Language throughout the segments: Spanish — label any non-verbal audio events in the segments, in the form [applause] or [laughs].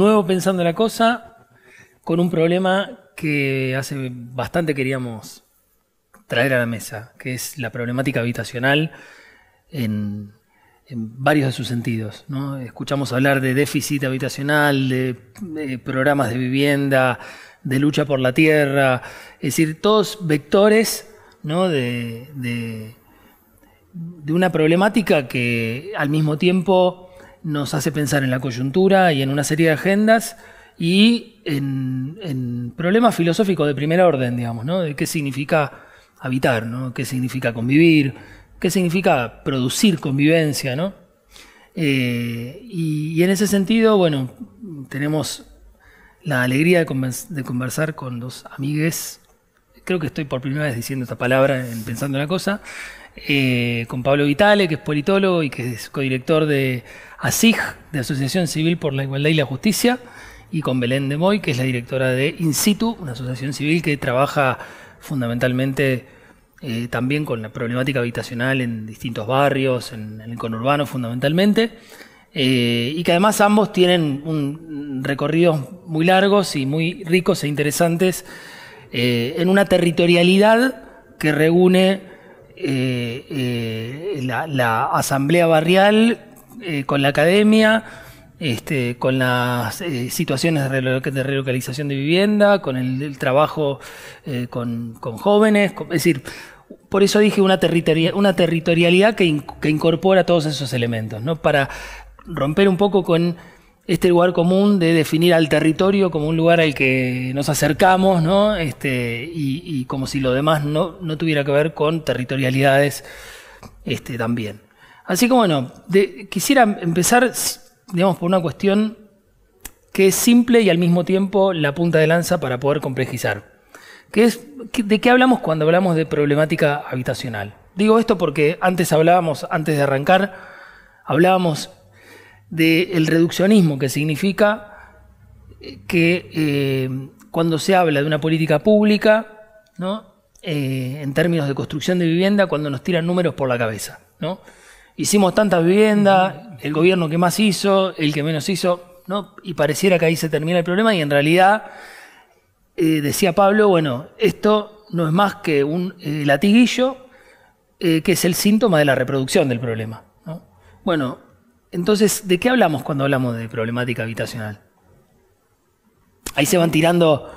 nuevo pensando la cosa, con un problema que hace bastante queríamos traer a la mesa, que es la problemática habitacional en, varios de sus sentidos. Escuchamos hablar de déficit habitacional, de, programas de vivienda, de lucha por la tierra, es decir, todos vectores de, de, una problemática que al mismo tiempo nos hace pensar en la coyuntura y en una serie de agendas y en, problemas filosóficos de primer orden, digamos, ¿no? De qué significa habitar, ¿no? Qué significa convivir, qué significa producir convivencia, ¿no? Eh, y, en ese sentido, bueno, tenemos la alegría de, conversar con dos amigues. Creo que estoy por primera vez diciendo esta palabra en Pensando en la Cosa. Eh, con Pablo Vitale, que es politólogo y que es codirector de ASIG, de Asociación Civil por la Igualdad y la Justicia, y con Belén de Moy, que es la directora de In Situ, una asociación civil que trabaja fundamentalmente eh, también con la problemática habitacional en distintos barrios, en, el conurbano fundamentalmente, eh, y que además ambos tienen un recorridos muy largos y muy ricos e interesantes en una territorialidad que reúne eh, eh, la, asamblea barrial eh, con la academia, este, con las situaciones de, relocalización de vivienda, con el, trabajo con, jóvenes, es decir, por eso dije una, territorialidad que, que, incorpora todos esos elementos, ¿no? para romper un poco con este lugar común de definir al territorio como un lugar al que nos acercamos, ¿no? Este, y, como si lo demás no, tuviera que ver con territorialidades este, también. Así que bueno, quisiera empezar, digamos, por una cuestión que es simple y al mismo tiempo la punta de lanza para poder complejizar. Que es, ¿De qué hablamos cuando hablamos de problemática habitacional? Digo esto porque antes hablábamos, antes de arrancar, hablábamos del reduccionismo, que significa que eh, cuando se habla de una política pública, ¿no? Eh, en términos de construcción de vivienda, cuando nos tiran números por la cabeza. ¿no? Hicimos tantas viviendas, el gobierno que más hizo, el que menos hizo, ¿no? y pareciera que ahí se termina el problema, y en realidad, eh, decía Pablo, bueno, esto no es más que un latiguillo que es el síntoma de la reproducción del problema. ¿no? Bueno, entonces, ¿de qué hablamos cuando hablamos de problemática habitacional? Ahí se van tirando.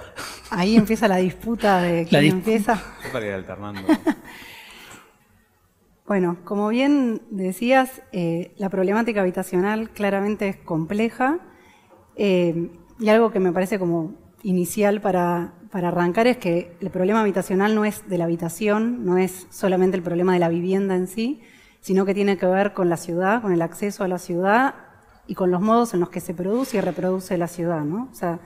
Ahí empieza la disputa de quién empieza. Para ir alternando. [laughs] bueno, como bien decías, eh, la problemática habitacional claramente es compleja eh, y algo que me parece como inicial para, para arrancar es que el problema habitacional no es de la habitación, no es solamente el problema de la vivienda en sí, sino que tiene que ver con la ciudad, con el acceso a la ciudad y con los modos en los que se produce y reproduce la ciudad. ¿no? O sea,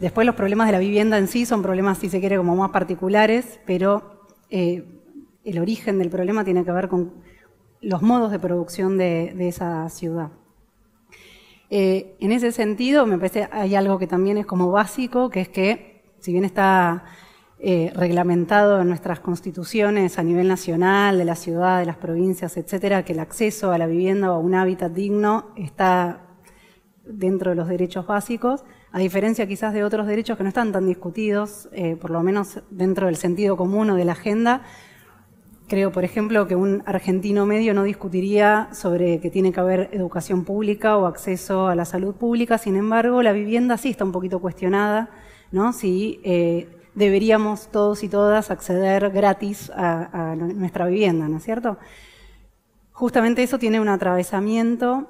después los problemas de la vivienda en sí son problemas, si se quiere, como más particulares, pero eh, el origen del problema tiene que ver con los modos de producción de, esa ciudad. Eh, en ese sentido, me parece hay algo que también es como básico, que es que, si bien está eh, reglamentado en nuestras constituciones a nivel nacional, de la ciudad, de las provincias, etcétera, que el acceso a la vivienda o a un hábitat digno está dentro de los derechos básicos, a diferencia quizás de otros derechos que no están tan discutidos, eh, por lo menos dentro del sentido común o de la agenda. Creo, por ejemplo, que un argentino medio no discutiría sobre que tiene que haber educación pública o acceso a la salud pública, sin embargo, la vivienda sí está un poquito cuestionada, ¿no? Si eh, deberíamos todos y todas acceder gratis a, nuestra vivienda, ¿no es cierto? Justamente eso tiene un atravesamiento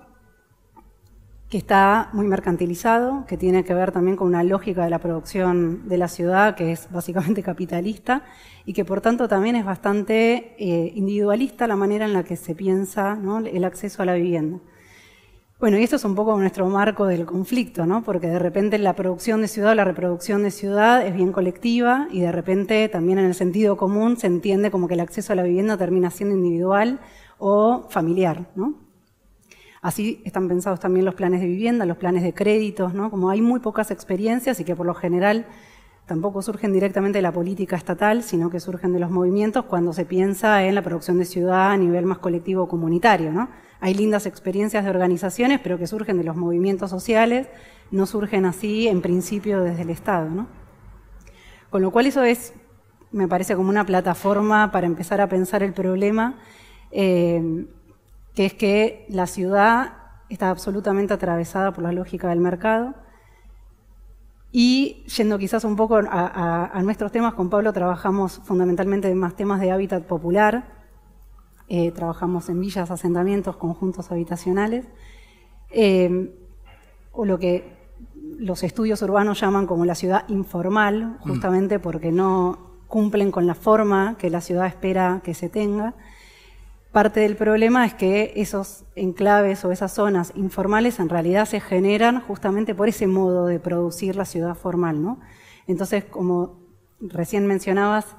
que está muy mercantilizado, que tiene que ver también con una lógica de la producción de la ciudad que es básicamente [laughs] capitalista y que por tanto también es bastante eh, individualista la manera en la que se piensa el acceso a la vivienda. Bueno, y esto es un poco nuestro marco del conflicto, ¿no? Porque de repente la producción de ciudad o la reproducción de ciudad es bien colectiva y de repente también en el sentido común se entiende como que el acceso a la vivienda termina siendo individual o familiar, ¿no? Así están pensados también los planes de vivienda, los planes de créditos, ¿no? Como hay muy pocas experiencias y que por lo general tampoco surgen directamente de la política estatal, sino que surgen de los movimientos cuando se piensa en la producción de ciudad a nivel más colectivo comunitario, ¿no? Hay lindas experiencias de organizaciones, pero que surgen de los movimientos sociales, no surgen así en principio desde el Estado, ¿no? Con lo cual eso es, me parece como una plataforma para empezar a pensar el problema. Eh, que es que la ciudad está absolutamente atravesada por la lógica del mercado. Y yendo quizás un poco a, nuestros temas, con Pablo trabajamos fundamentalmente en más temas de hábitat popular, eh, trabajamos en villas, asentamientos, conjuntos habitacionales, eh, o lo que los estudios urbanos llaman como la ciudad informal, mm. justamente porque no cumplen con la forma que la ciudad espera que se tenga. Parte del problema es que esos enclaves o esas zonas informales en realidad se generan justamente por ese modo de producir la ciudad formal, ¿no? Entonces, como recién mencionabas,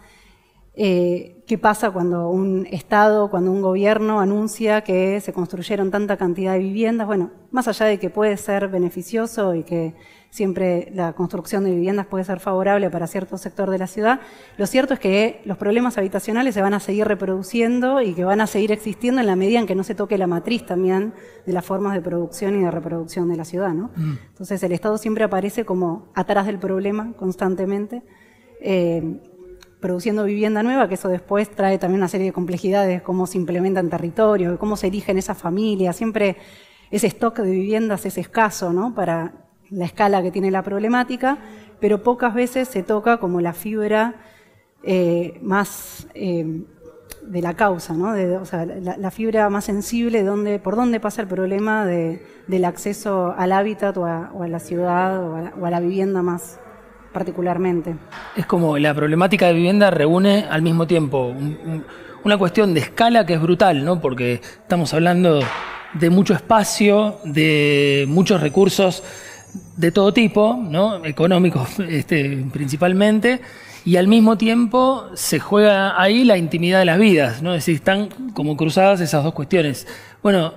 eh, ¿qué pasa cuando un Estado, cuando un gobierno anuncia que se construyeron tanta cantidad de viviendas? Bueno, más allá de que puede ser beneficioso y que siempre la construcción de viviendas puede ser favorable para cierto sector de la ciudad. Lo cierto es que los problemas habitacionales se van a seguir reproduciendo y que van a seguir existiendo en la medida en que no se toque la matriz también de las formas de producción y de reproducción de la ciudad. ¿no? Mm. Entonces el Estado siempre aparece como atrás del problema constantemente. Eh, produciendo vivienda nueva, que eso después trae también una serie de complejidades, cómo se implementa en territorio, cómo se eligen esas familias, siempre ese stock de viviendas es escaso, ¿no? Para la escala que tiene la problemática, pero pocas veces se toca como la fibra eh, más eh, de la causa, la, fibra más sensible donde, por dónde pasa el problema del acceso al hábitat o a, la ciudad o a la, vivienda más particularmente. Es como la problemática de vivienda reúne al mismo tiempo una cuestión de escala que es brutal, ¿no? porque estamos hablando de mucho espacio, de muchos recursos de todo tipo, ¿no? económicos [laughs] este, principalmente, y al mismo tiempo se juega ahí la intimidad de las vidas, ¿no? es decir, están como cruzadas esas dos cuestiones. Bueno,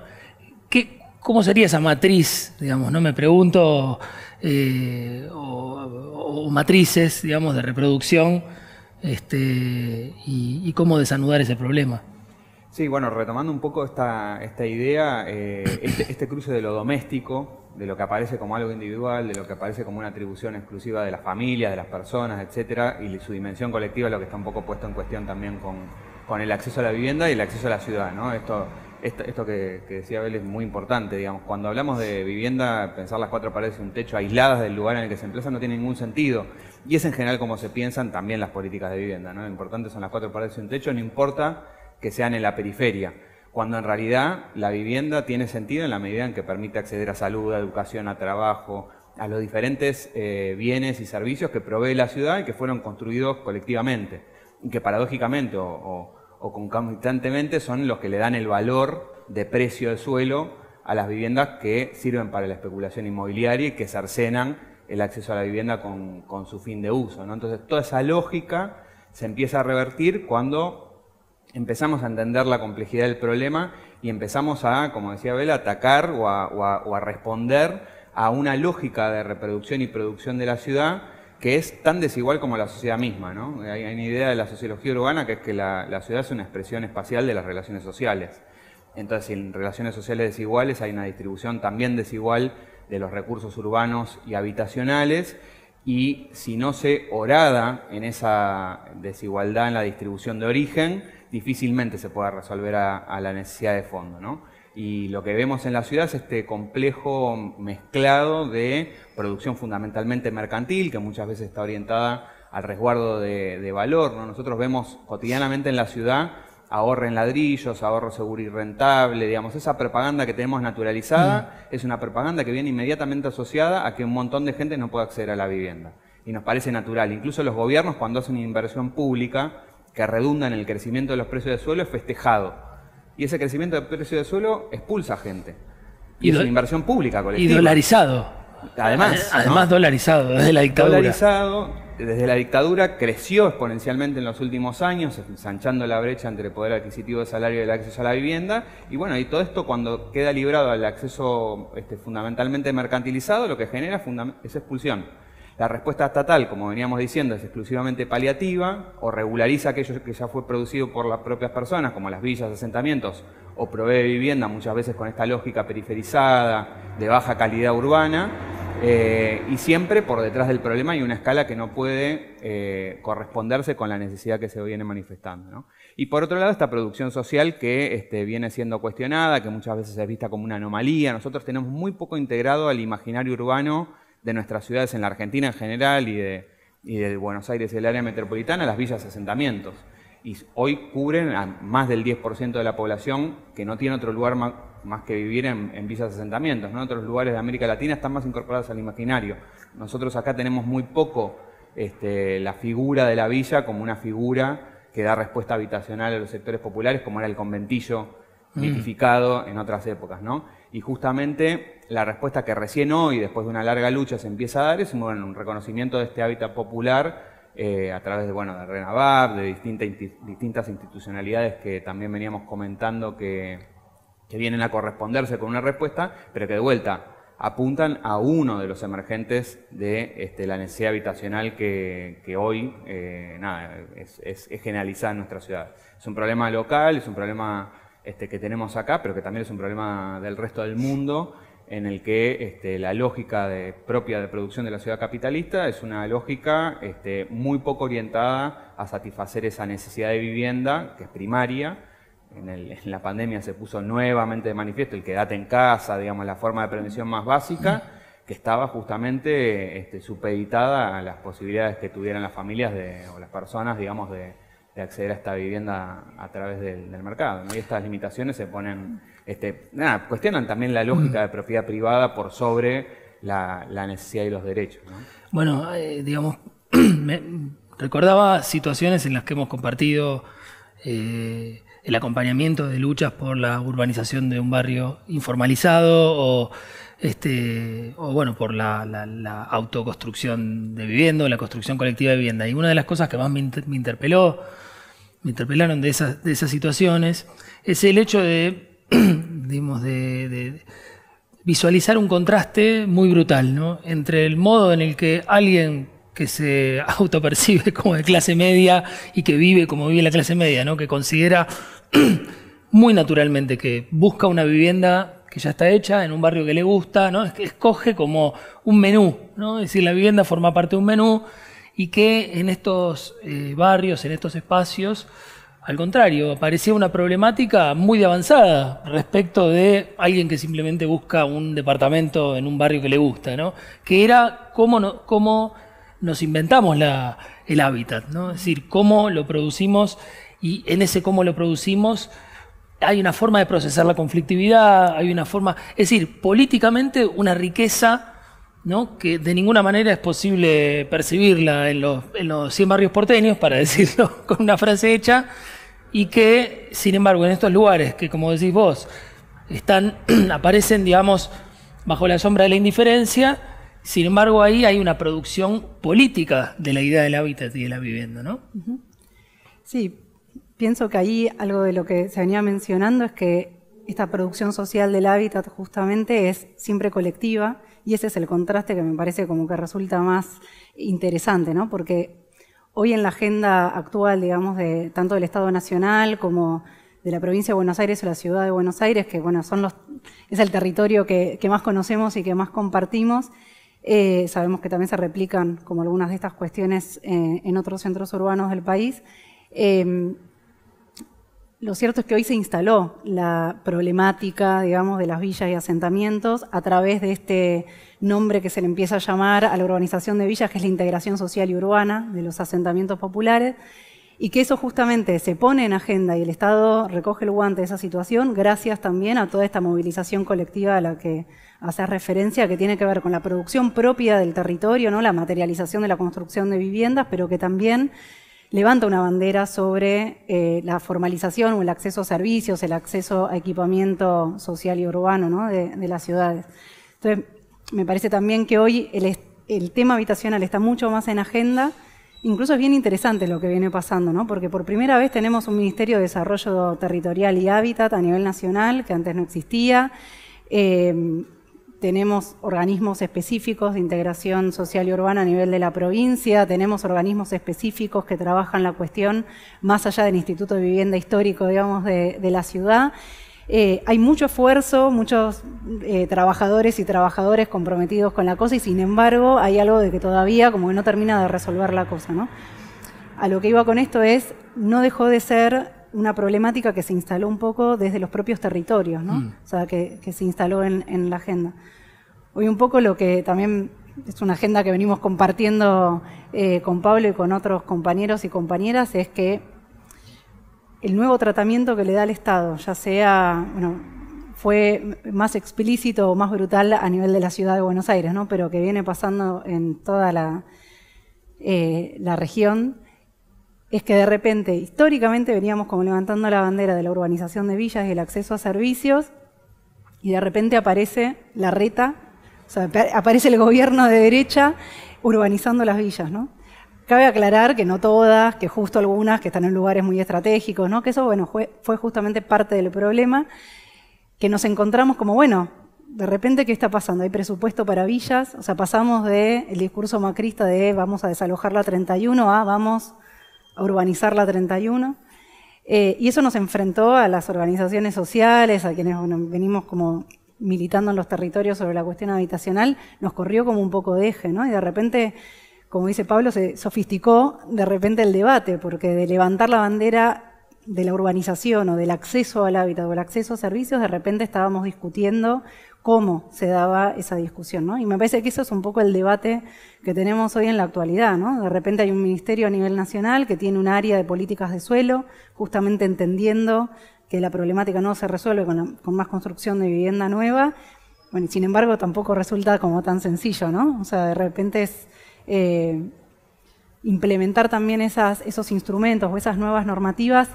¿qué, ¿cómo sería esa matriz, digamos, no me pregunto, eh, o, matrices, digamos, de reproducción, este, y, cómo desanudar ese problema? Sí, bueno, retomando un poco esta, esta idea, eh, este, este cruce de lo doméstico, de lo que aparece como algo individual, de lo que aparece como una atribución exclusiva de las familias, de las personas, etcétera, y su dimensión colectiva, lo que está un poco puesto en cuestión también con, con el acceso a la vivienda y el acceso a la ciudad, ¿no? Esto, esto, que, decía Abel es muy importante, digamos. Cuando hablamos de vivienda, pensar las cuatro paredes y un techo aisladas del lugar en el que se emplaza no tiene ningún sentido. Y es en general como se piensan también las políticas de vivienda, ¿no? Lo importante son las cuatro paredes y un techo, no importa que sean en la periferia cuando en realidad la vivienda tiene sentido en la medida en que permite acceder a salud, a educación, a trabajo, a los diferentes eh, bienes y servicios que provee la ciudad y que fueron construidos colectivamente, y que paradójicamente o, concomitantemente son los que le dan el valor de precio de suelo a las viviendas que sirven para la especulación inmobiliaria y que cercenan el acceso a la vivienda con, su fin de uso. Entonces, toda esa lógica se empieza a revertir cuando empezamos a entender la complejidad del problema y empezamos a, como decía Bela, atacar o a, responder a una lógica de reproducción y producción de la ciudad que es tan desigual como la sociedad misma. Hay, una idea de la sociología urbana que es que la, ciudad es una expresión espacial de las relaciones sociales. Entonces, en relaciones sociales desiguales hay una distribución también desigual de los recursos urbanos y habitacionales y si no se orada en esa desigualdad en la distribución de origen, difícilmente se pueda resolver a, la necesidad de fondo. ¿no? Y lo que vemos en la ciudad es este complejo mezclado de producción fundamentalmente mercantil, que muchas veces está orientada al resguardo de, valor. ¿no? Nosotros vemos cotidianamente en la ciudad ahorro en ladrillos, ahorro seguro y rentable, digamos, esa propaganda que tenemos naturalizada mm. es una propaganda que viene inmediatamente asociada a que un montón de gente no pueda acceder a la vivienda. Y nos parece natural. Incluso los gobiernos cuando hacen inversión pública que redunda en el crecimiento de los precios de suelo es festejado. Y ese crecimiento de precios de suelo expulsa gente. Y, es una inversión pública colectiva. Y dolarizado. Además. Además dolarizado, desde la dictadura. Dolarizado desde la dictadura creció exponencialmente en los últimos años, ensanchando la brecha entre el poder adquisitivo de salario y el acceso a la vivienda. Y bueno, y todo esto cuando queda librado al acceso este, fundamentalmente mercantilizado, lo que genera es expulsión. La respuesta estatal, como veníamos diciendo, es exclusivamente paliativa o regulariza aquello que ya fue producido por las propias personas, como las villas, asentamientos, o provee vivienda, muchas veces con esta lógica periferizada, de baja calidad urbana, eh, y siempre por detrás del problema hay una escala que no puede eh, corresponderse con la necesidad que se viene manifestando. Y por otro lado, esta producción social que este, viene siendo cuestionada, que muchas veces es vista como una anomalía. Nosotros tenemos muy poco integrado al imaginario urbano de nuestras ciudades en la Argentina en general y de, de Buenos Aires y el área metropolitana, las villas asentamientos. Y hoy cubren a más del 10% de la población que no tiene otro lugar más, que vivir en, villas asentamientos. ¿no? Otros lugares de América Latina están más incorporados al imaginario. Nosotros acá tenemos muy poco este, la figura de la villa como una figura que da respuesta habitacional a los sectores populares, como era el conventillo mm. mitificado en otras épocas. ¿no? Y justamente la respuesta que recién hoy, después de una larga lucha, se empieza a dar es un reconocimiento de este hábitat popular eh, a través de, bueno, de RENAVAP, de distintas, institucionalidades que también veníamos comentando que, vienen a corresponderse con una respuesta, pero que de vuelta apuntan a uno de los emergentes de este, la necesidad habitacional que, hoy eh, es, generalizada en nuestra ciudad. Es un problema local, es un problema este, que tenemos acá, pero que también es un problema del resto del mundo, en el que este, la lógica propia de producción de la ciudad capitalista es una lógica este, muy poco orientada a satisfacer esa necesidad de vivienda, que es primaria. En, la pandemia se puso nuevamente de manifiesto el quedate en casa, digamos, la forma de prevención más básica, que estaba justamente supeditada a las posibilidades que tuvieran las familias o las personas, digamos, de, de acceder a esta vivienda a través del, mercado. Y estas limitaciones se ponen, este, nada, cuestionan también la lógica de propiedad privada por sobre la, necesidad y los derechos. Bueno, eh, digamos, [clears throat] me recordaba situaciones en las que hemos compartido eh, el acompañamiento de luchas por la urbanización de un barrio informalizado o este, o bueno, por la, autoconstrucción de vivienda, la construcción colectiva de vivienda. Y una de las cosas que más me, interpeló, me interpelaron de esas, de esas situaciones, es el hecho de, [clears throat] digamos, de, visualizar un contraste muy brutal, ¿no? Entre el modo en el que alguien que se [laughs] autopercibe como de clase media y que vive como vive la clase media, ¿no? Que considera [clears throat] muy naturalmente que busca una vivienda que ya está hecha en un barrio que le gusta, ¿no? escoge como un menú, ¿no? es decir, la vivienda forma parte de un menú y que en estos eh, barrios, en estos espacios, al contrario, parecía una problemática muy avanzada respecto de alguien que simplemente busca un departamento en un barrio que le gusta, ¿no? que era cómo, cómo nos inventamos la, el hábitat, ¿no? es decir, cómo lo producimos y en ese cómo lo producimos hay una forma de procesar la conflictividad, hay una forma, es decir, políticamente una riqueza ¿no? que de ninguna manera es posible percibirla en los, en los 100 barrios porteños, para [laughs] decirlo con una frase hecha, y que, sin embargo, en estos lugares que, como decís vos, están, [clears throat] aparecen, digamos, bajo la sombra de la indiferencia, sin embargo, ahí hay una producción política de la idea del hábitat y de la vivienda, ¿no? Sí, pienso que ahí algo de lo que se venía mencionando es que esta producción social del hábitat justamente es siempre colectiva y ese es el contraste que me parece como que resulta más interesante, ¿no? Porque hoy en la agenda actual, digamos, de tanto del Estado Nacional como de la provincia de Buenos Aires o la ciudad de Buenos Aires, que bueno, son los, es el territorio que, más conocemos y que más compartimos, eh, sabemos que también se replican como algunas de estas cuestiones eh, en otros centros urbanos del país. Eh, lo cierto es que hoy se instaló la problemática, digamos, de las villas y asentamientos a través de este nombre que se le empieza a llamar a la urbanización de villas, que es la integración social y urbana de los asentamientos populares, y que eso justamente se pone en agenda y el Estado recoge el guante de esa situación gracias también a toda esta movilización colectiva a la que hace referencia, que tiene que ver con la producción propia del territorio, ¿no? la materialización de la construcción de viviendas, pero que también levanta una bandera sobre eh, la formalización o el acceso a servicios, el acceso a equipamiento social y urbano de, las ciudades. Entonces, me parece también que hoy el, tema habitacional está mucho más en agenda Incluso es bien interesante lo que viene pasando, ¿no? porque por primera vez tenemos un Ministerio de Desarrollo Territorial y Hábitat a nivel nacional, que antes no existía. Eh, tenemos organismos específicos de integración social y urbana a nivel de la provincia, tenemos organismos específicos que trabajan la cuestión más allá del Instituto de Vivienda Histórico, digamos, de, la ciudad. Eh, hay mucho esfuerzo, muchos eh, trabajadores y trabajadores comprometidos con la cosa y sin embargo hay algo de que todavía como que no termina de resolver la cosa. ¿no? A lo que iba con esto es, no dejó de ser una problemática que se instaló un poco desde los propios territorios, ¿no? Mm. o sea, que, se instaló en la agenda. Hoy un poco lo que también es una agenda que venimos compartiendo eh, con Pablo y con otros compañeros y compañeras es que el nuevo tratamiento que le da el Estado, ya sea, bueno, fue más explícito o más brutal a nivel de la ciudad de Buenos Aires, ¿no? pero que viene pasando en toda la, eh, la región, es que de repente, históricamente veníamos como levantando la bandera de la urbanización de villas y el acceso a servicios, y de repente aparece la reta o sea, aparece el gobierno de derecha urbanizando las villas, ¿no? Cabe aclarar que no todas, que justo algunas que están en lugares muy estratégicos, ¿no? Que eso, bueno, fue, justamente parte del problema, que nos encontramos como, bueno, de repente, ¿qué está pasando? Hay presupuesto para villas, o sea, pasamos del el discurso macrista de vamos a desalojar la 31 a vamos a urbanizar la 31. Eh, y eso nos enfrentó a las organizaciones sociales, a quienes venimos como militando en los territorios sobre la cuestión habitacional, nos corrió como un poco de eje, ¿no? Y de repente, como dice Pablo, se sofisticó de repente el debate, porque de levantar la bandera de la urbanización o del acceso al hábitat o el acceso a servicios, de repente estábamos discutiendo cómo se daba esa discusión, ¿no? Y me parece que eso es un poco el debate que tenemos hoy en la actualidad, ¿no? De repente hay un ministerio a nivel nacional que tiene un área de políticas de suelo, justamente entendiendo que la problemática no se resuelve con, más construcción de vivienda nueva. Bueno, sin embargo tampoco resulta como tan sencillo, ¿no? O sea, de repente es eh, implementar también esos instrumentos o esas nuevas normativas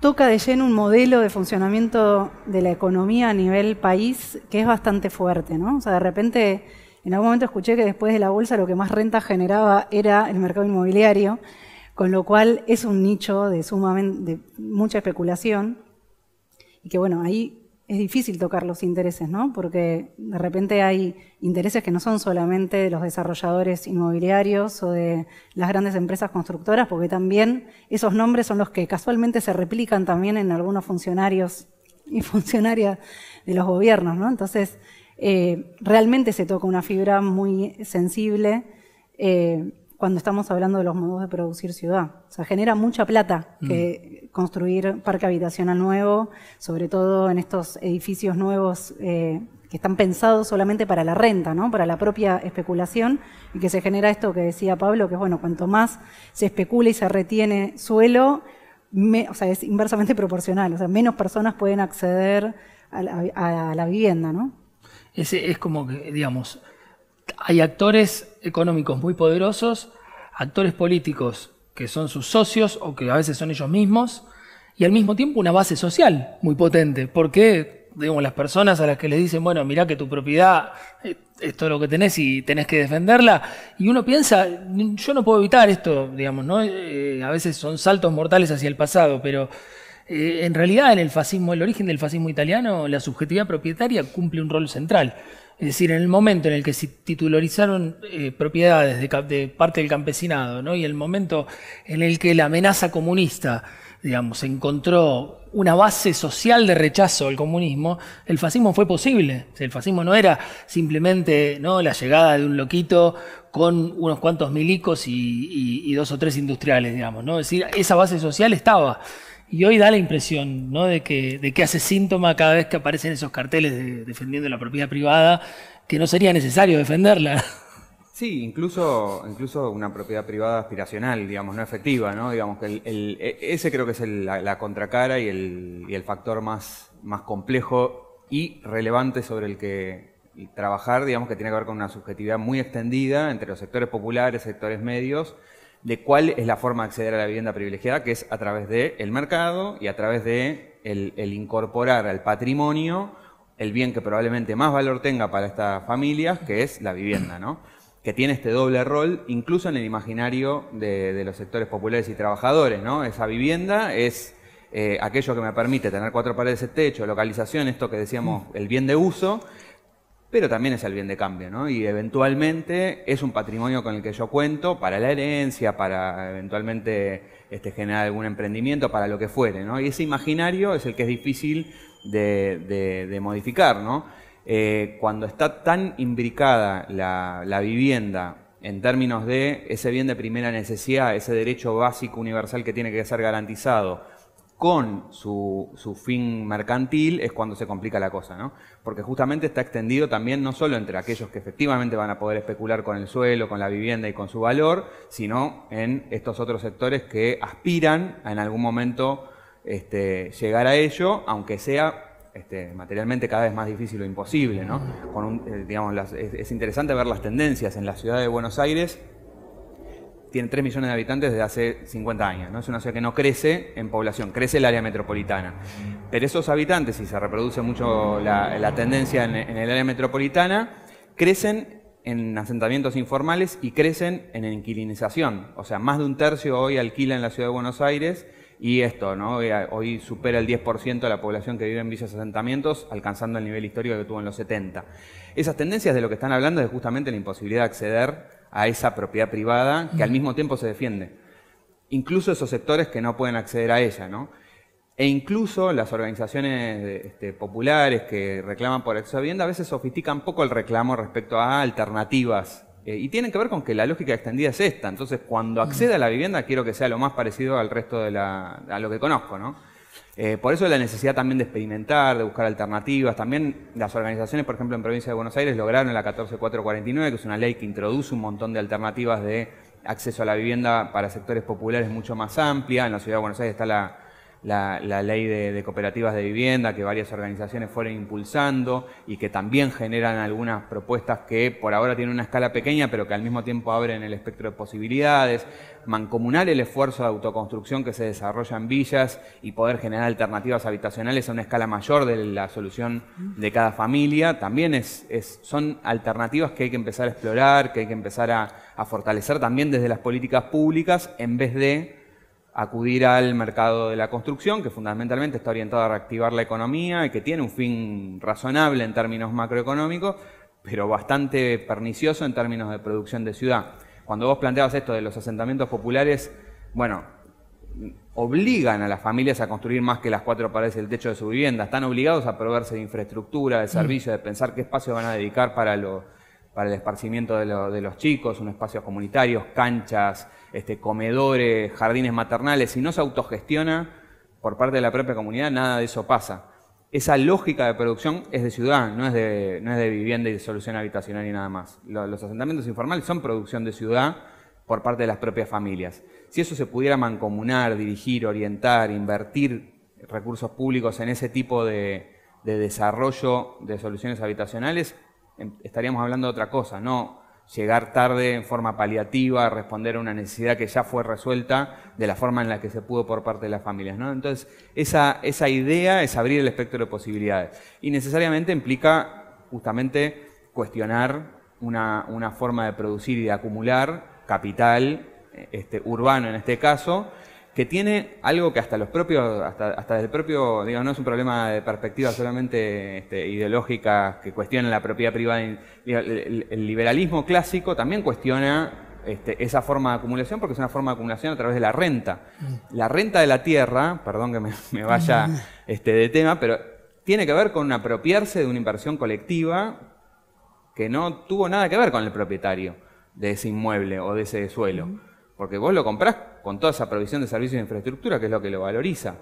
toca de lleno un modelo de funcionamiento de la economía a nivel país que es bastante fuerte, ¿no? O sea, de repente, en algún momento escuché que después de la bolsa lo que más renta generaba era el mercado inmobiliario, con lo cual es un nicho de, sumamente, mucha especulación y que bueno, ahí es difícil tocar los intereses, ¿no? Porque de repente hay intereses que no son solamente de los desarrolladores inmobiliarios o de las grandes empresas constructoras, porque también esos nombres son los que casualmente se replican también en algunos funcionarios y funcionarias de los gobiernos, ¿no? Entonces, eh, realmente se toca una fibra muy sensible. Eh, cuando estamos hablando de los modos de producir ciudad. O sea, genera mucha plata que mm. construir parque habitacional nuevo, sobre todo en estos edificios nuevos eh, que están pensados solamente para la renta, ¿no? para la propia especulación, y que se genera esto que decía Pablo, que es bueno, cuanto más se especula y se retiene suelo, o sea, es inversamente proporcional, o sea, menos personas pueden acceder a la, vivienda, ¿no? Ese es como que, digamos, hay actores económicos muy poderosos, actores políticos que son sus socios o que a veces son ellos mismos, y al mismo tiempo una base social muy potente, porque digamos, las personas a las que les dicen, bueno, mira que tu propiedad eh, es todo lo que tenés y tenés que defenderla, y uno piensa, yo no puedo evitar esto, digamos, ¿no? Eh, a veces son saltos mortales hacia el pasado, pero eh, en realidad en el fascismo, el origen del fascismo italiano, la subjetividad propietaria cumple un rol central. Es decir, en el momento en el que se titularizaron eh, propiedades de, parte del campesinado, ¿no? y el momento en el que la amenaza comunista, digamos, encontró una base social de rechazo al comunismo, el fascismo fue posible. el fascismo no era simplemente ¿no? la llegada de un loquito con unos cuantos milicos y, y dos o tres industriales, digamos. ¿no? Es decir, esa base social estaba. Y hoy da la impresión ¿no? de, que, de que hace síntoma cada vez que aparecen esos carteles defendiendo la propiedad privada, que no sería necesario defenderla. [laughs] Sí, incluso, incluso una propiedad privada aspiracional, digamos, no efectiva, ¿no? Digamos que el, e, ese creo que es la, contracara y el, y el factor más, más complejo y relevante sobre el que trabajar, digamos, que tiene que ver con una subjetividad muy extendida entre los sectores populares, sectores medios, de cuál es la forma de acceder a la vivienda privilegiada, que es a través del mercado y a través de el, incorporar al patrimonio el bien que probablemente más valor tenga para estas familias, que es la vivienda, ¿no? que tiene este doble rol, incluso en el imaginario de, los sectores populares y trabajadores. ¿no? Esa vivienda es eh, aquello que me permite tener cuatro paredes de techo, localización, esto que decíamos, el bien de uso, pero también es el bien de cambio, ¿no? Y eventualmente es un patrimonio con el que yo cuento para la herencia, para eventualmente este, generar algún emprendimiento, para lo que fuere, ¿no? Y ese imaginario es el que es difícil de, modificar, ¿no? Eh, cuando está tan imbricada la, la vivienda en términos de ese bien de primera necesidad, ese derecho básico universal que tiene que ser garantizado, con su, fin mercantil es cuando se complica la cosa, ¿no? Porque justamente está extendido también no solo entre aquellos que efectivamente van a poder especular con el suelo, con la vivienda y con su valor, sino en estos otros sectores que aspiran a en algún momento este, llegar a ello, aunque sea este, materialmente cada vez más difícil o imposible, ¿no? Eh, es interesante ver las tendencias en la ciudad de Buenos Aires tiene 3 millones de habitantes desde hace 50 años. ¿no? Es una ciudad que no crece en población, crece el área metropolitana. Pero esos habitantes, y se reproduce mucho la, tendencia en, el área metropolitana, crecen en asentamientos informales y crecen en inquilinización. O sea, más de un tercio hoy alquila en la ciudad de Buenos Aires y esto, ¿no? Hoy, supera el 10% de la población que vive en villas asentamientos, alcanzando el nivel histórico que tuvo en los 70. Esas tendencias de lo que están hablando es justamente la imposibilidad de acceder a esa propiedad privada que al mismo tiempo se defiende. Incluso esos sectores que no pueden acceder a ella, ¿no? E incluso las organizaciones este, populares que reclaman por acceso a vivienda a veces sofistican poco el reclamo respecto a alternativas. Eh, y tienen que ver con que la lógica extendida es esta. Entonces, cuando acceda a la vivienda, quiero que sea lo más parecido al resto de la, a lo que conozco, ¿no? Eh, por eso la necesidad también de experimentar, de buscar alternativas. También las organizaciones, por ejemplo, en Provincia de Buenos Aires lograron la 14449, que es una ley que introduce un montón de alternativas de acceso a la vivienda para sectores populares mucho más amplia. En la Ciudad de Buenos Aires está la la, ley de, cooperativas de vivienda que varias organizaciones fueron impulsando y que también generan algunas propuestas que por ahora tienen una escala pequeña pero que al mismo tiempo abren el espectro de posibilidades, mancomunar el esfuerzo de autoconstrucción que se desarrolla en villas y poder generar alternativas habitacionales a una escala mayor de la solución de cada familia, también son alternativas que hay que empezar a explorar, que hay que empezar a fortalecer también desde las políticas públicas en vez de acudir al mercado de la construcción, que fundamentalmente está orientado a reactivar la economía y que tiene un fin razonable en términos macroeconómicos, pero bastante pernicioso en términos de producción de ciudad. Cuando vos planteabas esto de los asentamientos populares, bueno, obligan a las familias a construir más que las cuatro paredes del techo de su vivienda, están obligados a proveerse de infraestructura, de servicios, de pensar qué espacio van a dedicar para, para el esparcimiento de, de los chicos, unos espacios comunitarios, canchas, este, comedores, jardines maternales, si no se autogestiona por parte de la propia comunidad, nada de eso pasa. Esa lógica de producción es de ciudad, no es de, no es de vivienda y de solución habitacional y nada más. Los asentamientos informales son producción de ciudad por parte de las propias familias. Si eso se pudiera mancomunar, dirigir, orientar, invertir recursos públicos en ese tipo de, de desarrollo de soluciones habitacionales, em, estaríamos hablando de otra cosa, no llegar tarde en forma paliativa, responder a una necesidad que ya fue resuelta de la forma en la que se pudo por parte de las familias. ¿no? Entonces, esa, esa idea es abrir el espectro de posibilidades y necesariamente implica justamente cuestionar una, una forma de producir y de acumular capital este, urbano en este caso, que tiene algo que hasta los propios, hasta, hasta el propio, digo, no es un problema de perspectiva solamente este, ideológica que cuestiona la propiedad privada. El, liberalismo clásico también cuestiona este, esa forma de acumulación porque es una forma de acumulación a través de la renta. Mm. La renta de la tierra, perdón que me, vaya mm. este, de tema, pero tiene que ver con apropiarse de una inversión colectiva que no tuvo nada que ver con el propietario de ese inmueble o de ese suelo. Mm. Porque vos lo comprás con toda esa provisión de servicios de infraestructura, que es lo que lo valoriza.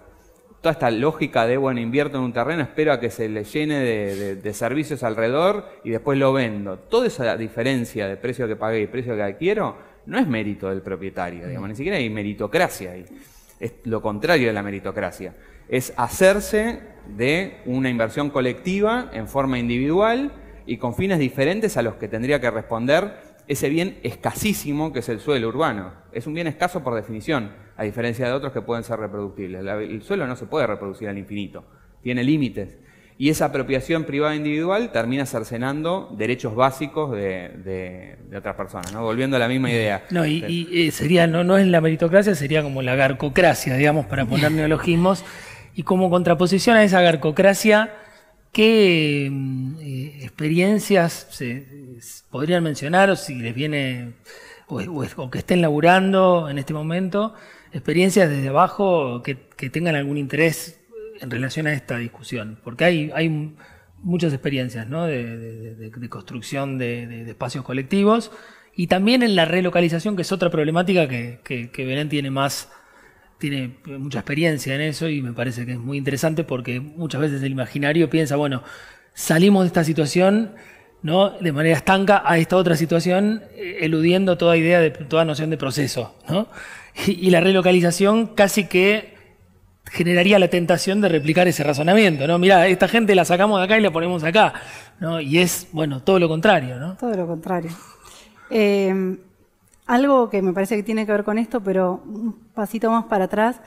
Toda esta lógica de, bueno, invierto en un terreno, espero a que se le llene de, servicios alrededor y después lo vendo. Toda esa diferencia de precio que pagué y precio que adquiero no es mérito del propietario, digamos, ni siquiera hay meritocracia ahí. Es lo contrario de la meritocracia. Es hacerse de una inversión colectiva en forma individual y con fines diferentes a los que tendría que responder ese bien escasísimo que es el suelo urbano. Es un bien escaso por definición, a diferencia de otros que pueden ser reproductibles. El suelo no se puede reproducir al infinito, tiene límites. y esa apropiación privada individual termina cercenando derechos básicos de, otras personas, ¿no? Volviendo a la misma idea. No, y, eh, sería, no, no es la meritocracia, sería como la garcocracia, digamos, para poner [laughs] neologismos, y como contraposición a esa garcocracia, ¿qué mm, eh, experiencias se, podrían mencionar o si les viene, o, que estén laburando en este momento, experiencias desde abajo que, que tengan algún interés en relación a esta discusión, porque hay, hay muchas experiencias ¿no? de, construcción de, espacios colectivos y también en la relocalización, que es otra problemática que, que, Belén tiene más, tiene mucha experiencia en eso y me parece que es muy interesante porque muchas veces el imaginario piensa, bueno, salimos de esta situación ¿no? de manera estanca a esta otra situación, eh, eludiendo toda idea de toda noción de proceso. ¿no? y la relocalización casi que generaría la tentación de replicar ese razonamiento, ¿no? Mira, esta gente la sacamos de acá y la ponemos acá, ¿no? Y es, bueno, todo lo contrario, ¿no? Todo lo contrario. Eh, algo que me parece que tiene que ver con esto, pero un pasito más para atrás,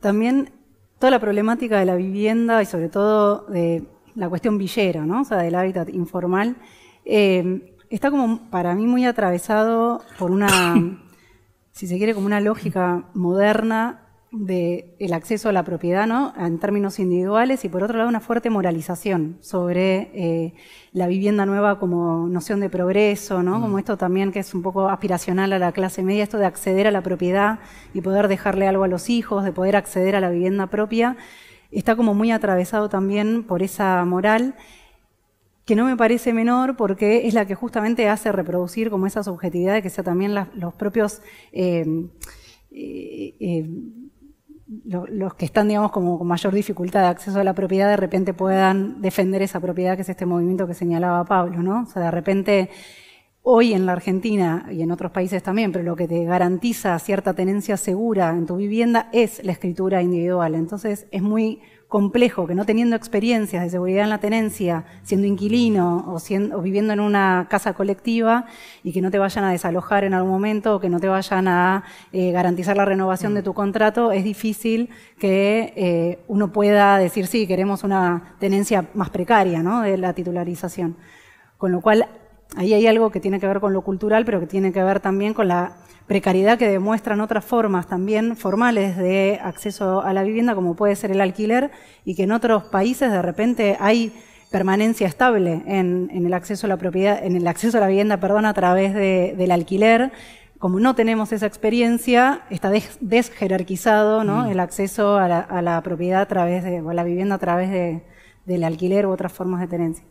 también toda la problemática de la vivienda y sobre todo de la cuestión villera, ¿no? O sea, del hábitat informal, eh, está como para mí muy atravesado por una, [coughs] si se quiere, como una lógica moderna del acceso a la propiedad ¿no? en términos individuales y por otro lado una fuerte moralización sobre eh, la vivienda nueva como noción de progreso, ¿no? Mm. como esto también que es un poco aspiracional a la clase media, esto de acceder a la propiedad y poder dejarle algo a los hijos, de poder acceder a la vivienda propia, está como muy atravesado también por esa moral que no me parece menor porque es la que justamente hace reproducir como esa subjetividad de que sea también los propios... Eh, eh, los que están, digamos, como con mayor dificultad de acceso a la propiedad, de repente puedan defender esa propiedad, que es este movimiento que señalaba Pablo, ¿no? O sea, de repente, hoy en la Argentina y en otros países también, pero lo que te garantiza cierta tenencia segura en tu vivienda es la escritura individual. Entonces, es muy complejo que no teniendo experiencias de seguridad en la tenencia, siendo inquilino o, viviendo en una casa colectiva y que no te vayan a desalojar en algún momento o que no te vayan a eh, garantizar la renovación de tu contrato, es difícil que eh, uno pueda decir, sí, queremos una tenencia más precaria ¿no? de la titularización. Con lo cual, ahí hay algo que tiene que ver con lo cultural, pero que tiene que ver también con la precariedad que demuestran otras formas también formales de acceso a la vivienda, como puede ser el alquiler, y que en otros países de repente hay permanencia estable en, el acceso a la propiedad, en el acceso a la vivienda, perdón, a través del alquiler. Como no tenemos esa experiencia, está desjerarquizado ¿no? Mm. el acceso a la, propiedad a través de, o a la vivienda a través de, del alquiler u otras formas de tenencia.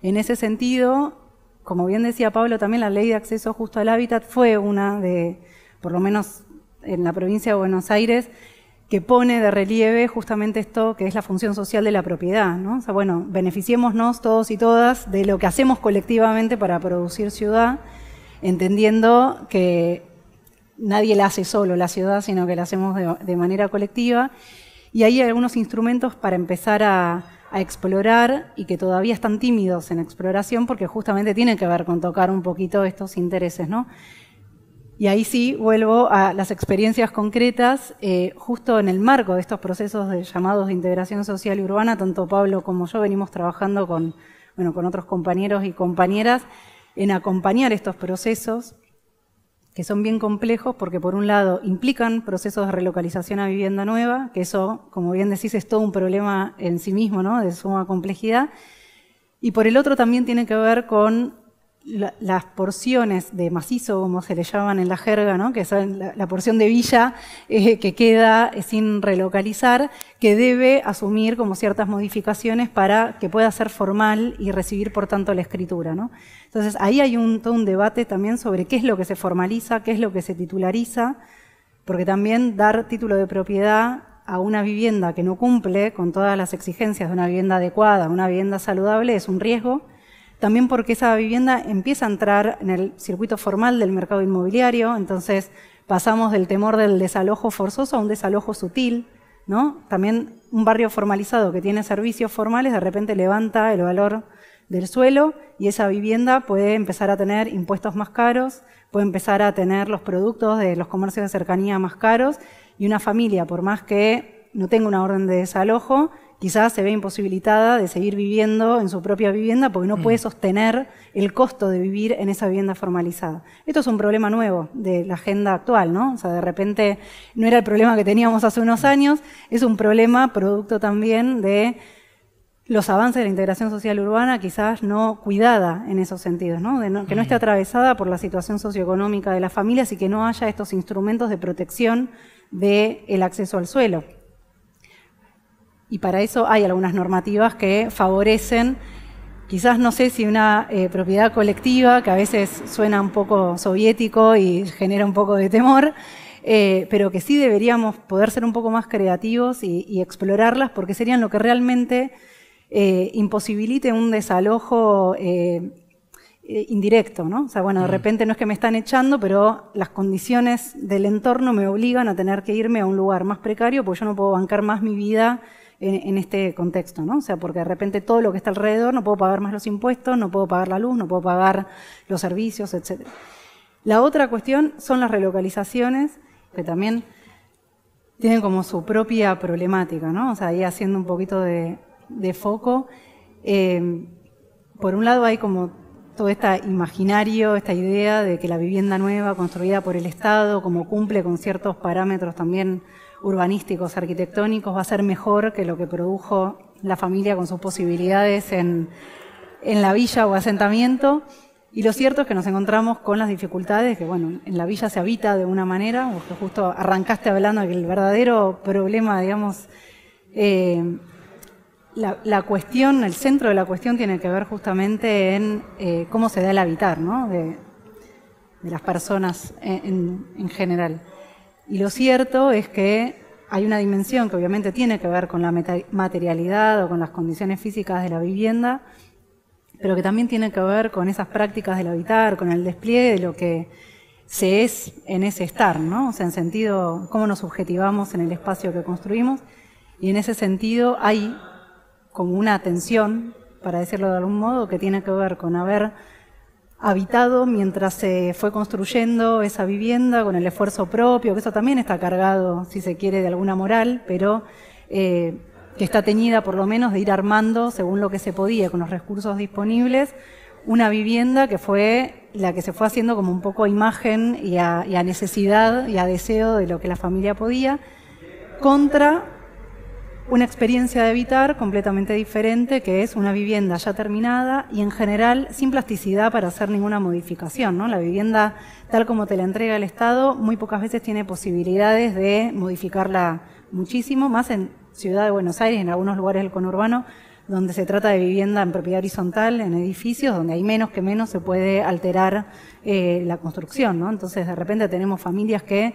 En ese sentido, como bien decía Pablo, también la ley de acceso justo al hábitat fue una de, por lo menos en la provincia de Buenos Aires, que pone de relieve justamente esto que es la función social de la propiedad. ¿no? O sea, bueno, beneficiémonos todos y todas de lo que hacemos colectivamente para producir ciudad, entendiendo que nadie la hace solo la ciudad, sino que la hacemos de manera colectiva. Y hay algunos instrumentos para empezar a, a explorar y que todavía están tímidos en exploración porque justamente tiene que ver con tocar un poquito estos intereses, ¿no? Y ahí sí vuelvo a las experiencias concretas, eh, justo en el marco de estos procesos de llamados de integración social y urbana, tanto Pablo como yo venimos trabajando con, bueno, con otros compañeros y compañeras en acompañar estos procesos que son bien complejos porque por un lado implican procesos de relocalización a vivienda nueva, que eso, como bien decís, es todo un problema en sí mismo, ¿no? de suma complejidad, y por el otro también tiene que ver con las porciones de macizo, como se le llaman en la jerga, ¿no? que es la, porción de villa eh, que queda eh, sin relocalizar, que debe asumir como ciertas modificaciones para que pueda ser formal y recibir, por tanto, la escritura. ¿no? Entonces, ahí hay un, todo un debate también sobre qué es lo que se formaliza, qué es lo que se titulariza, porque también dar título de propiedad a una vivienda que no cumple con todas las exigencias de una vivienda adecuada, una vivienda saludable, es un riesgo también porque esa vivienda empieza a entrar en el circuito formal del mercado inmobiliario, entonces pasamos del temor del desalojo forzoso a un desalojo sutil, ¿no? También un barrio formalizado que tiene servicios formales de repente levanta el valor del suelo y esa vivienda puede empezar a tener impuestos más caros, puede empezar a tener los productos de los comercios de cercanía más caros y una familia, por más que no tenga una orden de desalojo, quizás se ve imposibilitada de seguir viviendo en su propia vivienda porque no puede sostener el costo de vivir en esa vivienda formalizada. Esto es un problema nuevo de la agenda actual, ¿no? O sea, de repente no era el problema que teníamos hace unos años, es un problema producto también de los avances de la integración social urbana quizás no cuidada en esos sentidos, ¿no? que no esté mm. atravesada por la situación socioeconómica de las familias y que no haya estos instrumentos de protección del acceso al suelo. Y para eso hay algunas normativas que favorecen, quizás no sé si una eh, propiedad colectiva, que a veces suena un poco soviético y genera un poco de temor, eh, pero que sí deberíamos poder ser un poco más creativos y explorarlas porque serían lo que realmente eh, imposibilite un desalojo eh, indirecto, ¿no? O sea, bueno, de mm. repente no es que me están echando, pero las condiciones del entorno me obligan a tener que irme a un lugar más precario porque yo no puedo bancar más mi vida en, este contexto, ¿no? O sea, porque de repente todo lo que está alrededor, no puedo pagar más los impuestos, no puedo pagar la luz, no puedo pagar los servicios, etc. La otra cuestión son las relocalizaciones, que también tienen como su propia problemática, ¿no? O sea, ahí haciendo un poquito de, de foco. Eh, por un lado hay como todo este imaginario, esta idea de que la vivienda nueva construida por el Estado, como cumple con ciertos parámetros también urbanísticos, arquitectónicos, va a ser mejor que lo que produjo la familia con sus posibilidades en, en la villa o asentamiento. Y lo cierto es que nos encontramos con las dificultades, que bueno, en la villa se habita de una manera, que justo arrancaste hablando de que el verdadero problema, digamos, eh, la, cuestión, el centro de la cuestión tiene que ver justamente en eh, cómo se da el habitar, ¿no? De, las personas en, general. Y lo cierto es que hay una dimensión que obviamente tiene que ver con la materialidad o con las condiciones físicas de la vivienda, pero que también tiene que ver con esas prácticas del habitar, con el despliegue de lo que se es en ese estar, ¿no? O sea, en sentido, cómo nos subjetivamos en el espacio que construimos. Y en ese sentido hay como una tensión, para decirlo de algún modo, que tiene que ver con haber habitado mientras se fue construyendo esa vivienda con el esfuerzo propio, que eso también está cargado, si se quiere, de alguna moral, pero eh, que está teñida por lo menos de ir armando, según lo que se podía, con los recursos disponibles, una vivienda que fue la que se fue haciendo como un poco a imagen y a, y a necesidad y a deseo de lo que la familia podía, contra una experiencia de habitar completamente diferente, que es una vivienda ya terminada y en general sin plasticidad para hacer ninguna modificación. ¿no? La vivienda, tal como te la entrega el Estado, muy pocas veces tiene posibilidades de modificarla muchísimo, más en Ciudad de Buenos Aires, en algunos lugares del conurbano, donde se trata de vivienda en propiedad horizontal, en edificios, donde hay menos que menos se puede alterar eh, la construcción. ¿no? Entonces, de repente tenemos familias que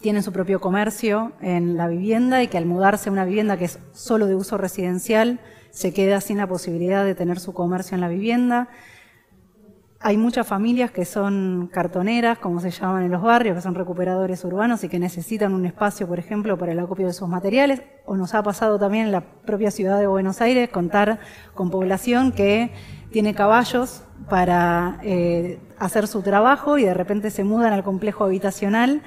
tienen su propio comercio en la vivienda y que al mudarse a una vivienda que es solo de uso residencial, se queda sin la posibilidad de tener su comercio en la vivienda. Hay muchas familias que son cartoneras, como se llaman en los barrios, que son recuperadores urbanos y que necesitan un espacio, por ejemplo, para el acopio de sus materiales. O nos ha pasado también en la propia ciudad de Buenos Aires contar con población que tiene caballos para eh, hacer su trabajo y de repente se mudan al complejo habitacional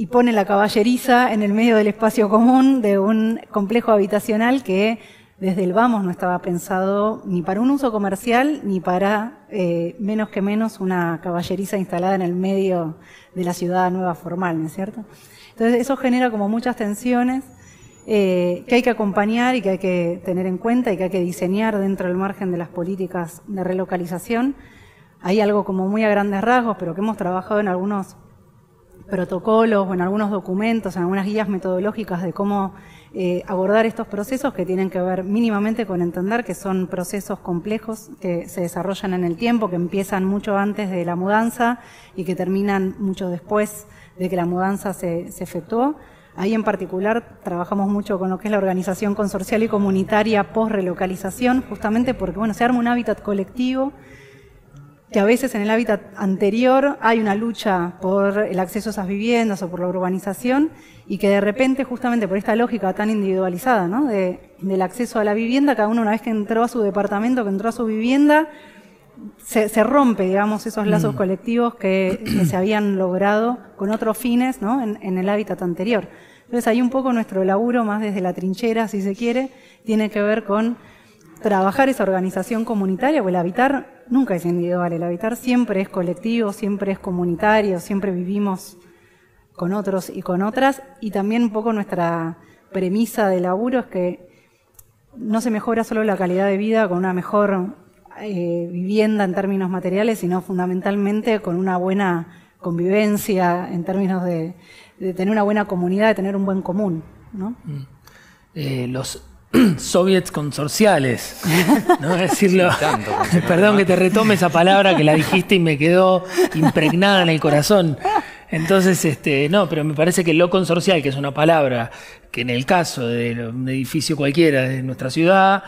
y pone la caballeriza en el medio del espacio común de un complejo habitacional que desde el vamos no estaba pensado ni para un uso comercial ni para eh, menos que menos una caballeriza instalada en el medio de la ciudad nueva formal, ¿no es cierto? Entonces eso genera como muchas tensiones eh, que hay que acompañar y que hay que tener en cuenta y que hay que diseñar dentro del margen de las políticas de relocalización. Hay algo como muy a grandes rasgos, pero que hemos trabajado en algunos protocolos o en algunos documentos, en algunas guías metodológicas de cómo eh, abordar estos procesos que tienen que ver mínimamente con entender que son procesos complejos que se desarrollan en el tiempo, que empiezan mucho antes de la mudanza y que terminan mucho después de que la mudanza se, se efectuó. Ahí en particular trabajamos mucho con lo que es la organización consorcial y comunitaria post-relocalización, justamente porque bueno, se arma un hábitat colectivo que a veces en el hábitat anterior hay una lucha por el acceso a esas viviendas o por la urbanización y que de repente justamente por esta lógica tan individualizada ¿no? de, del acceso a la vivienda, cada uno una vez que entró a su departamento, que entró a su vivienda, se, se rompe, digamos, esos lazos mm. colectivos que, se habían logrado con otros fines ¿no? en, en el hábitat anterior. Entonces ahí un poco nuestro laburo, más desde la trinchera, si se quiere, tiene que ver con trabajar esa organización comunitaria, porque el habitar nunca es individual, el habitar siempre es colectivo, siempre es comunitario, siempre vivimos con otros y con otras, y también un poco nuestra premisa de laburo es que no se mejora solo la calidad de vida con una mejor eh, vivienda en términos materiales, sino fundamentalmente con una buena convivencia en términos de, tener una buena comunidad, de tener un buen común. ¿no? Mm. Eh, los [clears throat] soviets consorciales, ¿no? Decirlo. [laughs] Perdón que te retome esa palabra que la dijiste y me quedó impregnada en el corazón. Entonces, este, no, pero me parece que lo consorcial, que es una palabra que en el caso de un edificio cualquiera de nuestra ciudad,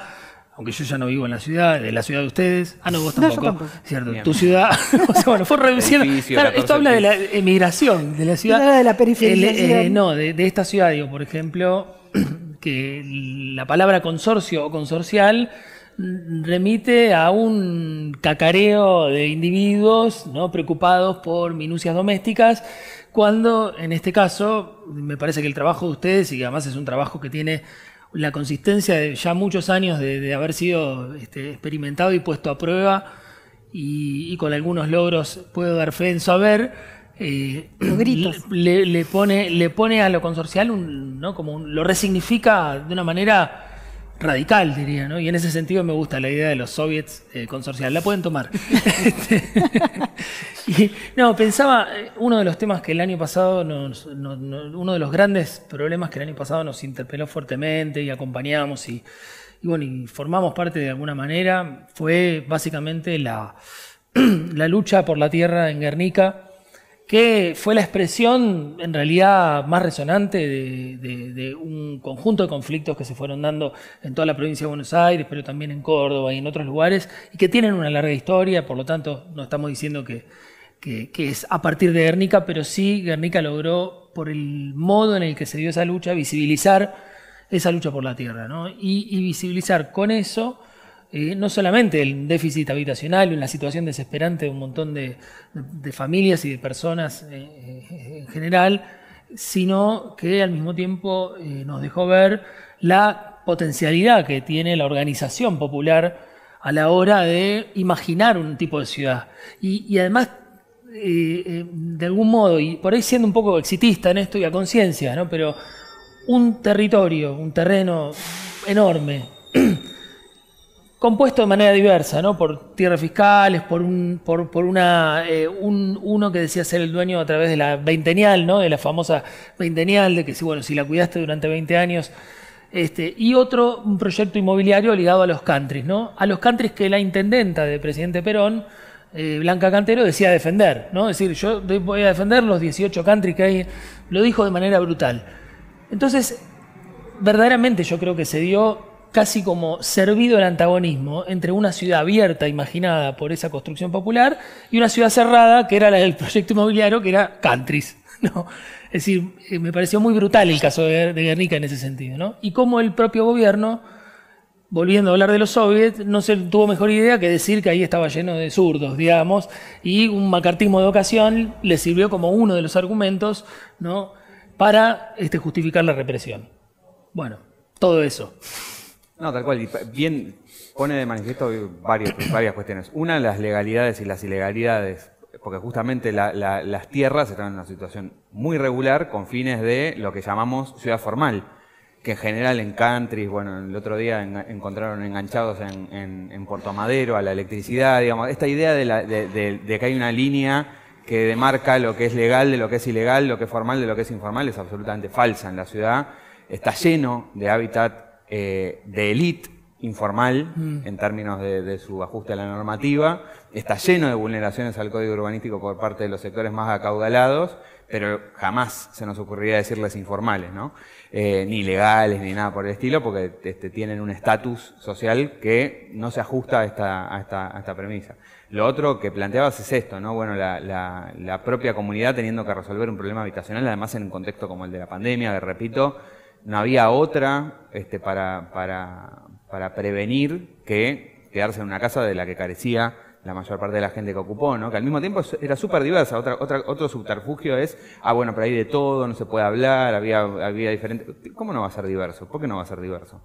aunque yo ya no vivo en la ciudad, de la ciudad de ustedes. Ah, no, vos tampoco. Cierto, tu ciudad. [laughs] bueno, fue reduciendo. Claro, esto habla de la emigración de la ciudad. de la periferia. Eh, no, de, de, esta ciudad, digo, por ejemplo, [clears throat] que la palabra consorcio o consorcial remite a un cacareo de individuos ¿no? preocupados por minucias domésticas, cuando en este caso me parece que el trabajo de ustedes, y que además es un trabajo que tiene la consistencia de ya muchos años de, haber sido este, experimentado y puesto a prueba, y, con algunos logros puedo dar fe en saber, eh, le, pone, le pone a lo consorcial un, ¿no? como lo resignifica de una manera radical, diría, ¿no? Y en ese sentido me gusta la idea de los soviets eh, consorciales. La pueden tomar. [laughs] [laughs] y, no, pensaba, eh, uno de los temas que el año pasado, nos, uno de los grandes problemas que el año pasado nos interpeló fuertemente y acompañamos y, y bueno, y formamos parte de alguna manera, fue básicamente la, [clears throat] la lucha por la tierra en Guernica que fue la expresión en realidad más resonante de, un conjunto de conflictos que se fueron dando en toda la provincia de Buenos Aires, pero también en Córdoba y en otros lugares, y que tienen una larga historia, por lo tanto no estamos diciendo que, es a partir de Guernica, pero sí Guernica logró, por el modo en el que se dio esa lucha, visibilizar esa lucha por la tierra, ¿no? y visibilizar con eso eh, no solamente el déficit habitacional, la situación desesperante de un montón de, familias y de personas eh, eh, en general, sino que al mismo tiempo nos dejó ver la potencialidad que tiene la organización popular a la hora de imaginar un tipo de ciudad. Y, además, de algún modo, y por ahí siendo un poco exitista en esto y a conciencia, ¿no? pero un territorio, un terreno enorme, [clears throat] compuesto de manera diversa, ¿no? Por tierras fiscales, por un, por, por una, eh, un, uno que decía ser el dueño a través de la veintenial, ¿no? De la famosa veintenial, de que si, bueno, si la cuidaste durante 20 años. Este, y otro, un proyecto inmobiliario ligado a los countries, ¿no? A los countries que la intendenta del presidente Perón, eh, Blanca Cantero, decía defender, ¿no? Es decir, yo voy a defender los 18 countries que hay, lo dijo de manera brutal. Entonces, verdaderamente yo creo que se dio casi como servido el antagonismo entre una ciudad abierta, imaginada por esa construcción popular, y una ciudad cerrada, que era la del proyecto inmobiliario, que era Countries. [laughs] ¿no? Es decir, eh, me pareció muy brutal el caso de, Guernica en ese sentido. ¿no? Y cómo el propio gobierno, volviendo a hablar de los soviets, no se tuvo mejor idea que decir que ahí estaba lleno de zurdos, digamos, y un macartismo de ocasión le sirvió como uno de los argumentos ¿no? para este, justificar la represión. Bueno, todo eso. No, tal cual. bien pone de manifiesto varias, cuestiones. Una, las legalidades y las ilegalidades, porque justamente las tierras están en una situación muy regular con fines de lo que llamamos ciudad formal, que en general en countries, bueno, el otro día encontraron enganchados en, Puerto Madero a la electricidad, digamos, esta idea de, de que hay una línea que demarca lo que es legal de lo que es ilegal, lo que es formal de lo que es informal, es absolutamente falsa en la ciudad. Está lleno de hábitat eh, de élite informal mm. en términos de, su ajuste a la normativa. Está lleno de vulneraciones al código urbanístico por parte de los sectores más acaudalados, pero jamás se nos ocurriría decirles informales, ¿no? Eh, ni legales, ni nada por el estilo, porque este, tienen un estatus social que no se ajusta a esta, a esta, premisa. Lo otro que planteabas es esto, ¿no? Bueno, la, la propia comunidad teniendo que resolver un problema habitacional, además en un contexto como el de la pandemia, que repito, no había otra este, para, para, para prevenir que quedarse en una casa de la que carecía la mayor parte de la gente que ocupó, ¿no? Que al mismo tiempo era súper diversa. Otra, otra, otro subterfugio es, ah, bueno, pero hay de todo, no se puede hablar, había, había diferentes... ¿Cómo no va a ser diverso? ¿Por qué no va a ser diverso?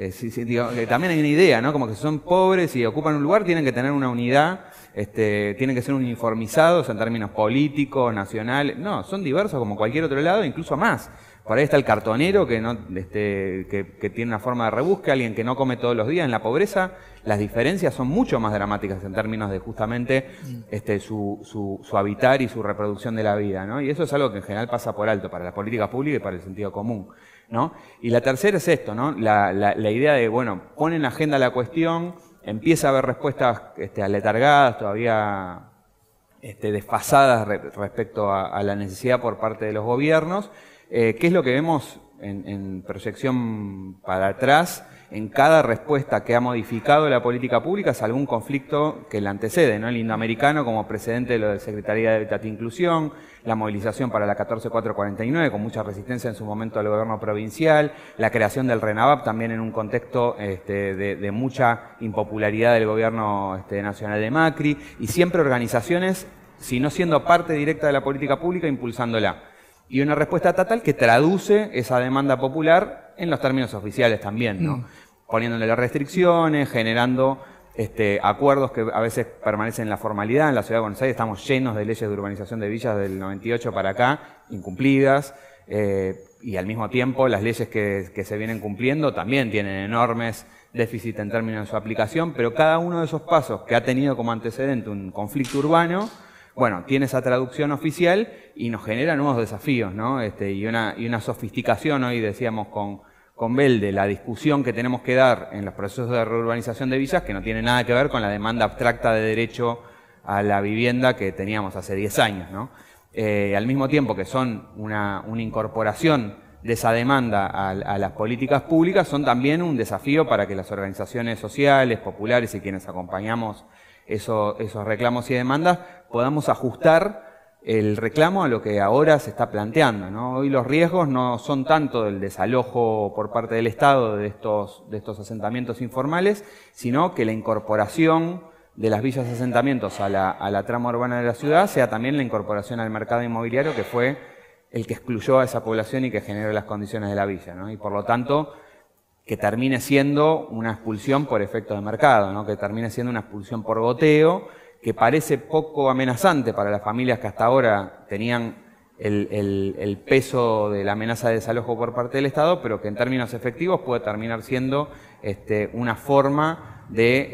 Eh, también hay una idea, ¿no? Como que son pobres y ocupan un lugar, tienen que tener una unidad, este, tienen que ser uniformizados en términos políticos, nacionales. No, son diversos como cualquier otro lado, incluso más. Por ahí está el cartonero que, no, este, que, tiene una forma de rebusque, alguien que no come todos los días. En la pobreza las diferencias son mucho más dramáticas en términos de justamente este, su, su, habitar y su reproducción de la vida. ¿no? Y eso es algo que en general pasa por alto para la política pública y para el sentido común. ¿no? Y la tercera es esto, ¿no? la, la, idea de, bueno, pone en agenda la cuestión, empieza a haber respuestas este, aletargadas, todavía este, desfasadas respecto a la necesidad por parte de los gobiernos, eh, ¿Qué es lo que vemos en, proyección para atrás? En cada respuesta que ha modificado la política pública es algún conflicto que la antecede, ¿no? El indoamericano como precedente de lo de Secretaría de Hábitat e Inclusión, la movilización para la 14449 con mucha resistencia en su momento al gobierno provincial, la creación del RENAVAP también en un contexto este, de, mucha impopularidad del gobierno este, nacional de Macri y siempre organizaciones, si no siendo parte directa de la política pública, impulsándola y una respuesta estatal que traduce esa demanda popular en los términos oficiales también, ¿no? Mm. Poniéndole las restricciones, generando este, acuerdos que a veces permanecen en la formalidad. En la ciudad de Buenos Aires estamos llenos de leyes de urbanización de villas del 98 para acá, incumplidas, eh, y al mismo tiempo las leyes que, que se vienen cumpliendo también tienen enormes déficit en términos de su aplicación, pero cada uno de esos pasos que ha tenido como antecedente un conflicto urbano, bueno, tiene esa traducción oficial y nos genera nuevos desafíos, ¿no? Este, y, una, y una sofisticación, hoy decíamos con, con Belde, la discusión que tenemos que dar en los procesos de reurbanización de villas, que no tiene nada que ver con la demanda abstracta de derecho a la vivienda que teníamos hace 10 años, ¿no? Eh, al mismo tiempo que son una, una incorporación de esa demanda a, a, las políticas públicas, son también un desafío para que las organizaciones sociales, populares y quienes acompañamos esos reclamos y demandas, podamos ajustar el reclamo a lo que ahora se está planteando. ¿no? Hoy los riesgos no son tanto del desalojo por parte del Estado de estos, de estos asentamientos informales, sino que la incorporación de las villas asentamientos a la, a la trama urbana de la ciudad sea también la incorporación al mercado inmobiliario que fue el que excluyó a esa población y que generó las condiciones de la villa. ¿no? Y por lo tanto, que termine siendo una expulsión por efecto de mercado, ¿no? que termine siendo una expulsión por goteo, que parece poco amenazante para las familias que hasta ahora tenían el, peso de la amenaza de desalojo por parte del Estado, pero que en términos efectivos puede terminar siendo este, una forma de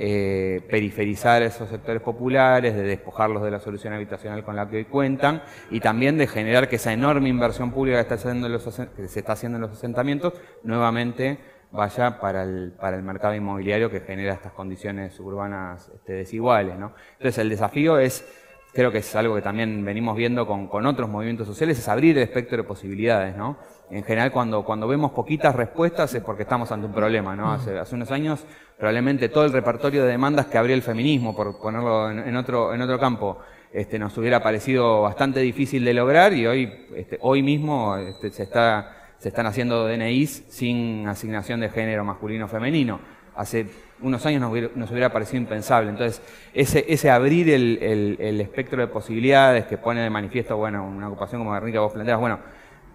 eh, periferizar esos sectores populares, de despojarlos de la solución habitacional con la que hoy cuentan y también de generar que esa enorme inversión pública que, está haciendo los, que se está haciendo en los asentamientos nuevamente vaya para el, para el mercado inmobiliario que genera estas condiciones urbanas este, desiguales. ¿no? Entonces el desafío es, creo que es algo que también venimos viendo con, con, otros movimientos sociales, es abrir el espectro de posibilidades. ¿no? En general cuando, cuando vemos poquitas respuestas es porque estamos ante un problema. ¿no? Hace, hace unos años probablemente todo el repertorio de demandas que abrió el feminismo, por ponerlo en, otro, en otro campo, este, nos hubiera parecido bastante difícil de lograr y hoy, este, hoy mismo este, se está se están haciendo DNIs sin asignación de género masculino o femenino. Hace unos años nos hubiera, parecido impensable. Entonces, ese, ese abrir el, espectro de posibilidades que pone de manifiesto, bueno, una ocupación como Enrique vos planteas, bueno,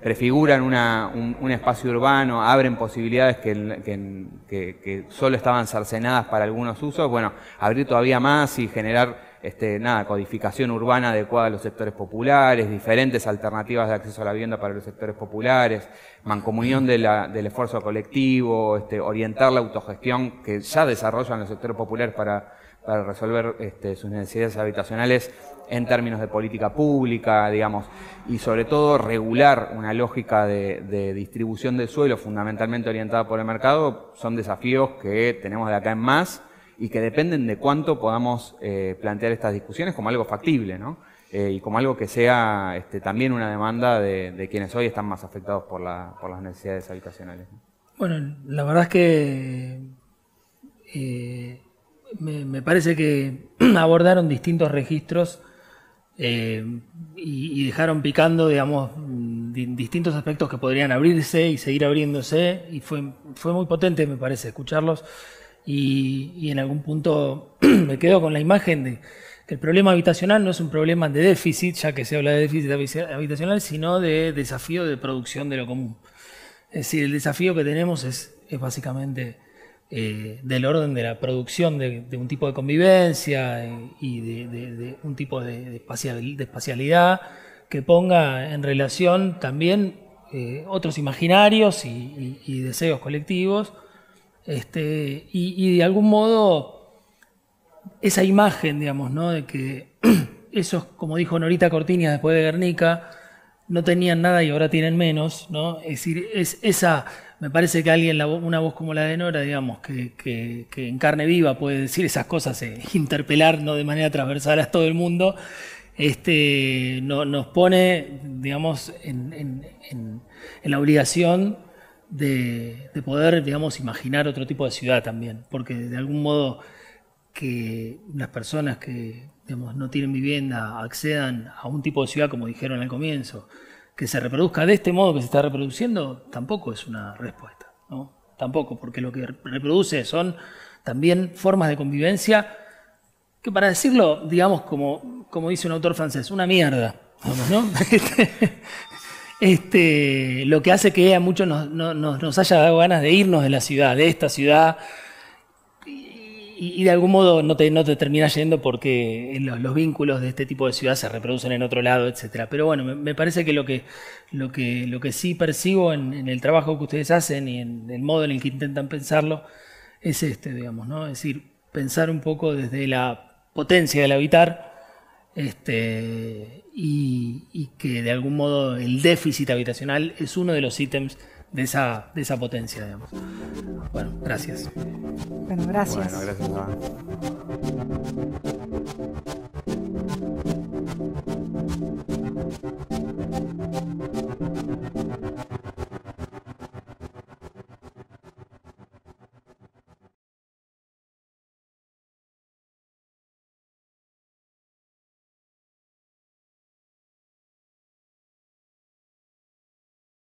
prefiguran un, espacio urbano, abren posibilidades que, que, solo estaban cercenadas para algunos usos, bueno, abrir todavía más y generar este, nada, codificación urbana adecuada a los sectores populares, diferentes alternativas de acceso a la vivienda para los sectores populares, mancomunión del esfuerzo colectivo, este, orientar la autogestión que ya desarrollan los sectores populares para, resolver este, sus necesidades habitacionales en términos de política pública, digamos, y sobre todo regular una lógica de, de distribución del suelo fundamentalmente orientada por el mercado, son desafíos que tenemos de acá en más y que dependen de cuánto podamos eh, plantear estas discusiones como algo factible, ¿no? Eh, y como algo que sea este, también una demanda de, quienes hoy están más afectados por, la, por las necesidades habitacionales. Bueno, la verdad es que eh, me, parece que [clears throat] abordaron distintos registros y, dejaron picando, digamos, distintos aspectos que podrían abrirse y seguir abriéndose, y fue, fue muy potente, me parece, escucharlos y, en algún punto [clears throat] me quedo con la imagen de que el problema habitacional no es un problema de déficit, ya que se habla de déficit habitacional, sino de desafío de producción de lo común. Es decir, el desafío que tenemos es, es básicamente eh, del orden de la producción de, un tipo de convivencia eh, y de, un tipo de, espacialidad que ponga en relación también eh, otros imaginarios y, deseos colectivos este, y, de algún modo esa imagen, digamos, ¿no? de que [clears throat] esos, como dijo Norita Cortiña después de Guernica, no tenían nada y ahora tienen menos, ¿no? Es decir, es esa me parece que alguien, una voz como la de Nora, digamos, que, en carne viva puede decir esas cosas, e [laughs] interpelar no de manera transversal a todo el mundo, este, no, nos pone, digamos, en, la obligación de, poder, digamos, imaginar otro tipo de ciudad también, porque de algún modo que las personas que no tienen vivienda accedan a un tipo de ciudad, como dijeron al comienzo, que se reproduzca de este modo que se está reproduciendo, tampoco es una respuesta. ¿no? Tampoco, porque lo que reproduce son también formas de convivencia que para decirlo, digamos, como, como dice un autor francés, una mierda. ¿no? [laughs] este, lo que hace que a muchos nos, nos haya dado ganas de irnos de la ciudad, de esta ciudad, y, de algún modo no te, no te terminas yendo porque los, vínculos de este tipo de ciudad se reproducen en otro lado, etcétera. Pero bueno, me, parece que lo que, lo que lo que sí percibo en, el trabajo que ustedes hacen y en el modo en el que intentan pensarlo es este, digamos, ¿no? Es decir, pensar un poco desde la potencia del habitar este, y, que de algún modo el déficit habitacional es uno de los ítems de esa, de esa potencia, digamos. Bueno, gracias. Bueno, gracias. Bueno, gracias.